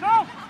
Go!